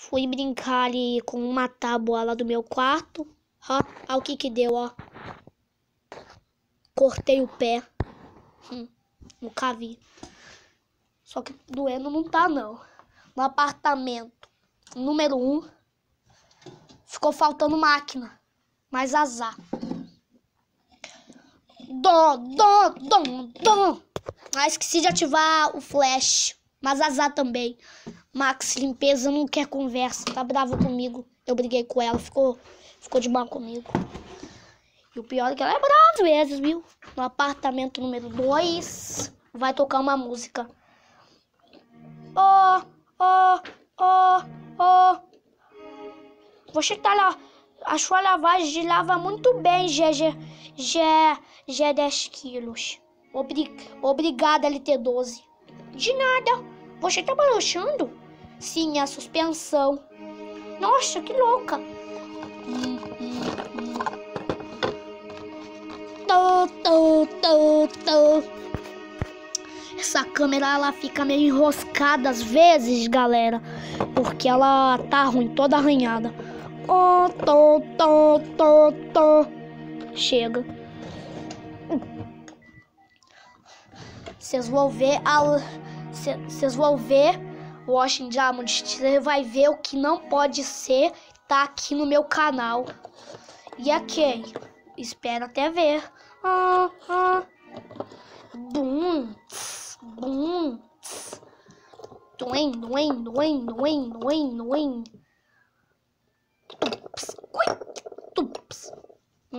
Fui brincar ali com uma tábua lá do meu quarto. Ó, ó o que que deu, ó. Cortei o pé. Hum, nunca vi. Só que doendo não tá, não. No apartamento número 1, um, ficou faltando máquina. Mas azar. Dom, dom, dom, dom. Ah, esqueci de ativar o flash. Mas azar também. Max Limpeza não quer conversa. Tá brava comigo. Eu briguei com ela. Ficou, ficou de mal comigo. E o pior é que ela é brava às vezes, viu? No apartamento número 2, vai tocar uma música. Oh, oh, oh, oh. Você tá lá. A sua lavagem de lava muito bem, GG. G, G 10 quilos. Obri, obrigada, LT12. De nada. Você tá balançando? Sim, a suspensão. Nossa, que louca. Tô, tô, tô, tô. Essa câmera ela fica meio enroscada às vezes, galera, porque ela tá ruim, toda arranhada. Oh, tô, tô, tô, tô. Chega. Vocês vão ver a vocês vão ver Washington Diamond. Você vai ver o que não pode ser. Tá aqui no meu canal. E aqui, espera até ver. Ah, ah. Bum, tss, bum, tss. Duem, duem, duem, duem, duem, duem. Tups, tups.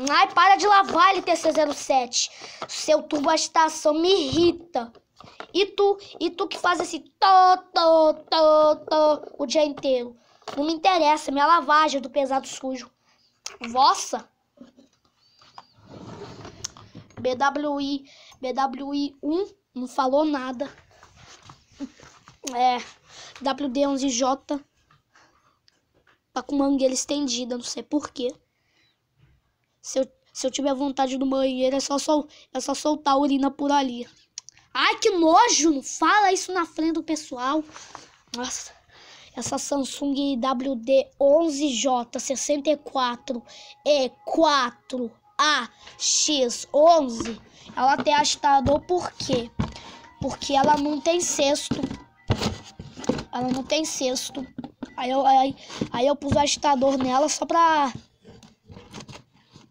Ai, para de lavar, LTC07. Seu tubo estação me irrita. E tu, e tu que faz esse to, to, to, to o dia inteiro. Não me interessa, minha lavagem do pesado sujo. Vossa. BWI, BWI 1 não falou nada. É, WD11J tá com mangueira estendida, não sei porquê. Se eu, se eu tiver vontade do banheiro, é só, sol, é só soltar a urina por ali. Ai, que nojo! Não fala isso na frente do pessoal. Nossa, essa Samsung WD11J64 E4AX11, ela tem agitador por quê? Porque ela não tem cesto. Ela não tem cesto. Aí eu, aí, aí eu pus o agitador nela só pra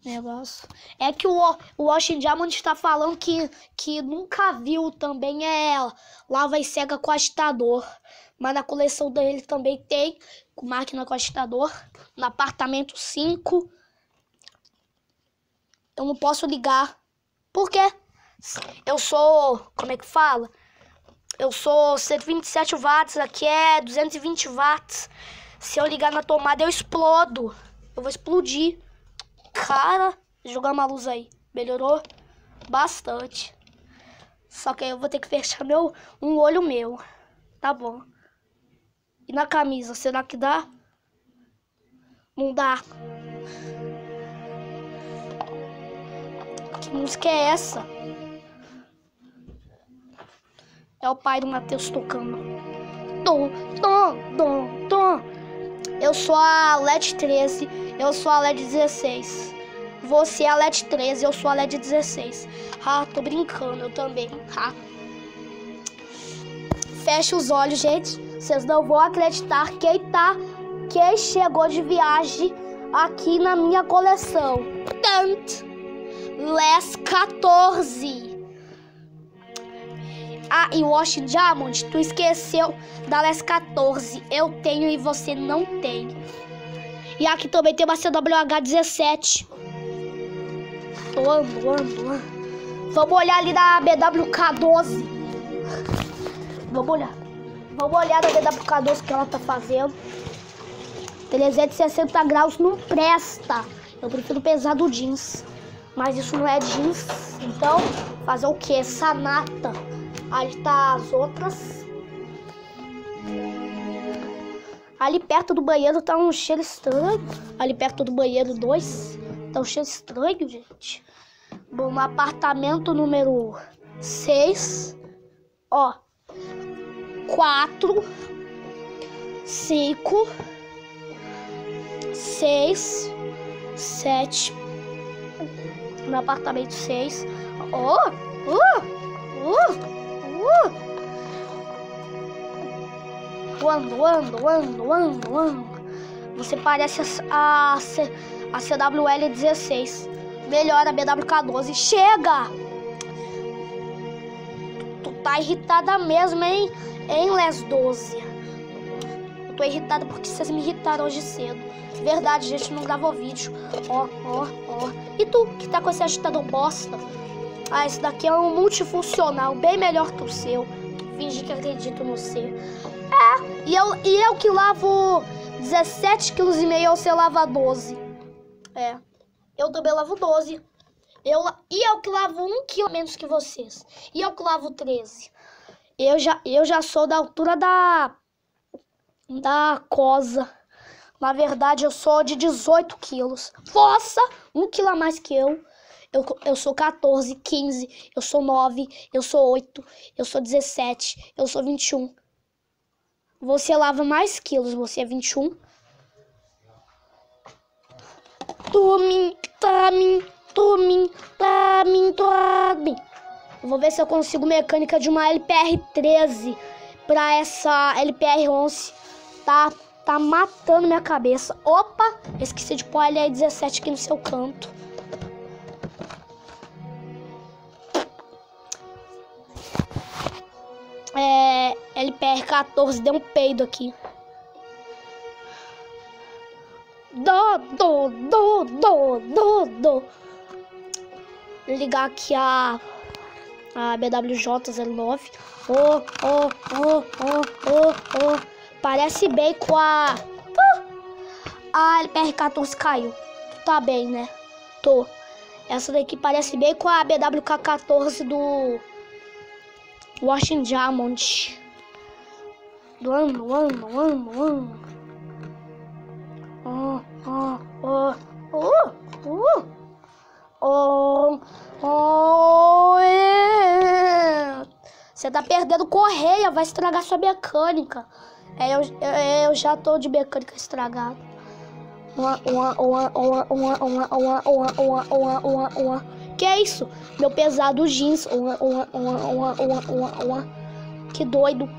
negócio. É que o, o Washington Diamond está falando que, que nunca viu também é lava e cega com agitador. Mas na coleção dele também tem com máquina com agitador. No apartamento 5. Eu não posso ligar. Por quê? Eu sou. Como é que fala? Eu sou 127 watts, aqui é 220 watts. Se eu ligar na tomada, eu explodo. Eu vou explodir. Cara, jogar uma luz aí. Melhorou bastante. Só que aí eu vou ter que fechar meu, um olho meu. Tá bom. E na camisa, será que dá? Não dá. Que música é essa? É o pai do Matheus tocando. Tom, tom, tom, tom. Eu sou a LED 13 eu sou a LED 16. Você é a LED 13, eu sou a LED 16. Ah, tô brincando, eu também. Ah. Fecha os olhos, gente. Vocês não vão acreditar quem tá, quem chegou de viagem aqui na minha coleção. Tant. Les 14. Ah, e Wash Diamond, tu esqueceu da Les 14. Eu tenho e você não tem. E aqui também tem uma CWH17. Tô ando, ando, ando. Vamos olhar ali na BWK12. Vamos olhar. Vamos olhar na BWK12 que ela tá fazendo. 360 graus não presta. Eu prefiro pesado jeans. Mas isso não é jeans. Então, fazer o que? Sanata. Ali tá as outras. Ali perto do banheiro tá um cheiro estranho. Ali perto do banheiro 2 tá um cheiro estranho, gente. Bom, no apartamento número 6, ó, 4, 5, seis, sete, meu apartamento seis. Oh, uh, uh, uh. Ando, ando, ando, ando, ando. Você parece a, a, a CWL 16. Melhor a BWK12. Chega! Tu, tu tá irritada mesmo, hein? Hein, Les 12? Eu tô irritada porque vocês me irritaram hoje cedo. Verdade, gente, não gravou vídeo. Ó, ó, ó. E tu, que tá com esse agitador bosta? Ah, esse daqui é um multifuncional, bem melhor que o seu. Finge que acredito no seu. É, e eu, e eu que lavo 17,5 kg, você lava 12. É, eu também lavo 12. Eu, e eu que lavo 1 kg menos que vocês. E eu que lavo 13. Eu já, eu já sou da altura da... Da cosa. Na verdade, eu sou de 18 quilos. Nossa, um quilo a mais que eu. Eu, eu sou 14, 15, eu sou 9, eu sou 8, eu sou 17, eu sou 21. Você lava mais quilos, você é 21. Tumim, tamim, tumim, tamim, tamim. Vou ver se eu consigo mecânica de uma LPR 13 para essa LPR 11. Tá tá matando minha cabeça. Opa, esqueci de pôr a LR 17 aqui no seu canto. É, LPR 14 deu um peido aqui. Do, do, do, do, do, do. Ligar aqui a, a BWJ09. Oh, oh, oh, oh, oh, oh. Parece bem com a... Uh, a LPR-14 caiu. Tá bem, né? Tô. Essa daqui parece bem com a BWK-14 do... Washington Diamond. Do ano, ano, ano, ano. Oh, oh, oh, oh, oh, oh, oh, é. Você tá perdendo correia, vai estragar sua mecânica. É, eu, eu, eu já tô de mecânica estragada. Uma, uma, uma, uma, uma, uma, uma, uma, uma, uma, uma. Que é isso? Meu pesado jeans. Uma, uma, uma, uma, uma, uma. Que doido.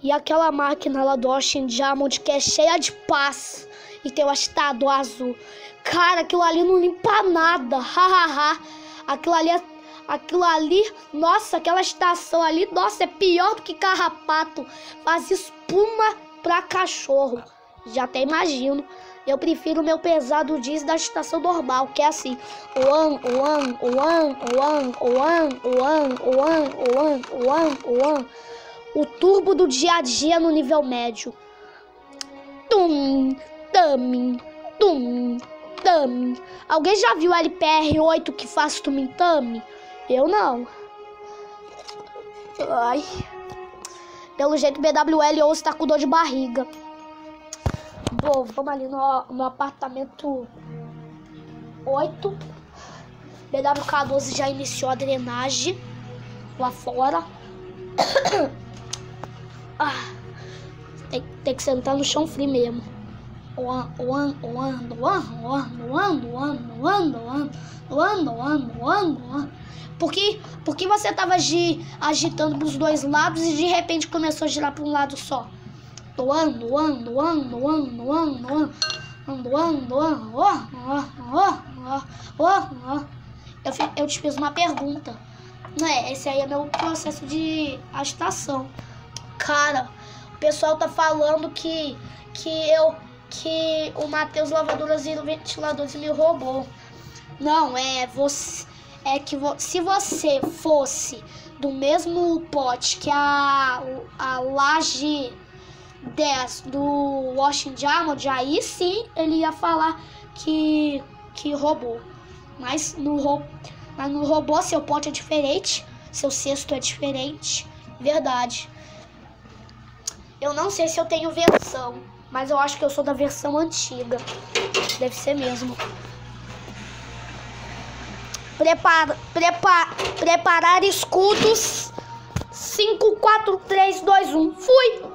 E aquela máquina lá do Ocean Diamond que é cheia de paz. E tem o astado azul. Cara, aquilo ali não limpa nada. Hahaha. aquilo ali é Aquilo ali, nossa, aquela estação ali, nossa, é pior do que carrapato. Faz espuma pra cachorro. Já até imagino. Eu prefiro meu pesado jeans da estação normal, que é assim. Oan, oan, oan, oan, oan, oan, oan, oan, oan, oan. O turbo do dia a dia no nível médio. Tum, tum, tum, tum. Alguém já viu o LPR8 que faz tumintame? Eu não. Ai. Pelo jeito, BWL ou está com dor de barriga. Bom, vamos ali no, no apartamento 8. BWK12 já iniciou a drenagem lá fora. ah, tem, tem que sentar no chão frio mesmo. One, one, one, one, one, one, one, one, one, one, one, one, one, one. Porque, porque você estava agitando para os dois lados e de repente começou a girar para um lado só. Ando, ando, ando, ando, ando, ando, ando, ando, eu, eu te fiz uma pergunta. Né? Esse aí é meu processo de agitação. Cara, o pessoal tá falando que, que eu que o Matheus Lavadoras e Ventiladores me roubou. Não, é você é que vo se você fosse do mesmo pote que a, a laje 10 do Washington Diamond, aí sim ele ia falar que, que roubou. Mas no, mas no robô seu pote é diferente, seu cesto é diferente. Verdade. Eu não sei se eu tenho versão, mas eu acho que eu sou da versão antiga. Deve ser mesmo. Prepara, prepara, preparar escudos. 5, 4, 3, 2, 1. Fui!